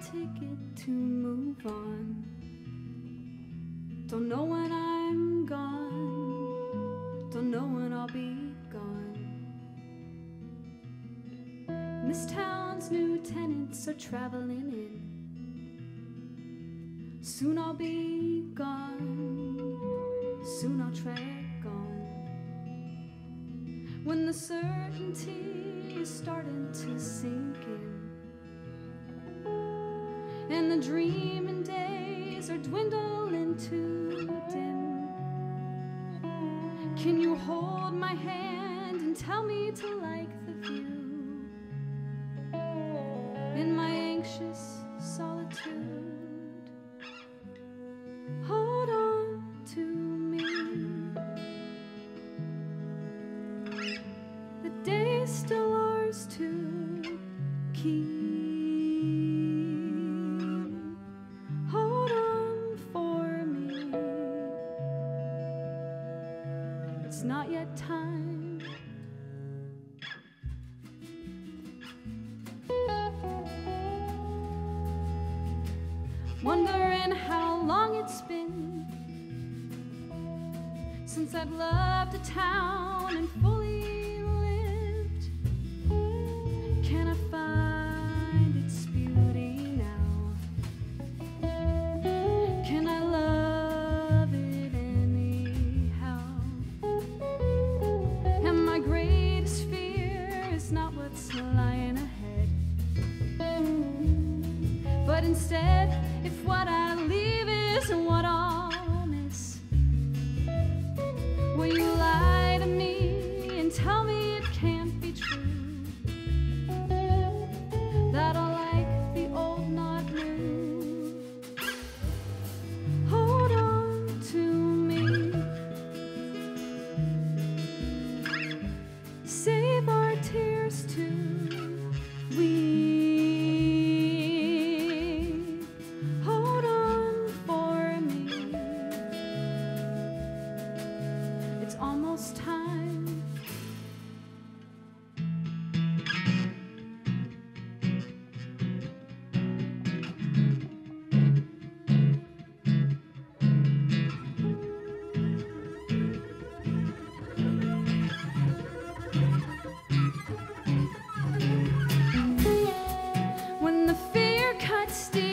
ticket to move on. Don't know when I'm gone. Don't know when I'll be gone. This town's new tenants are traveling in. Soon I'll be gone. Soon I'll trek on. When the certainty is starting to sink in. And the dreaming days are dwindling to dim. Can you hold my hand and tell me to like the view? In my anxious solitude, hold on to me. The day's still ours to keep. It's not yet time. Wondering how long it's been since I've loved a town and but instead, if what I leave is what I'll miss. Will you lie to me and tell me it can't be fear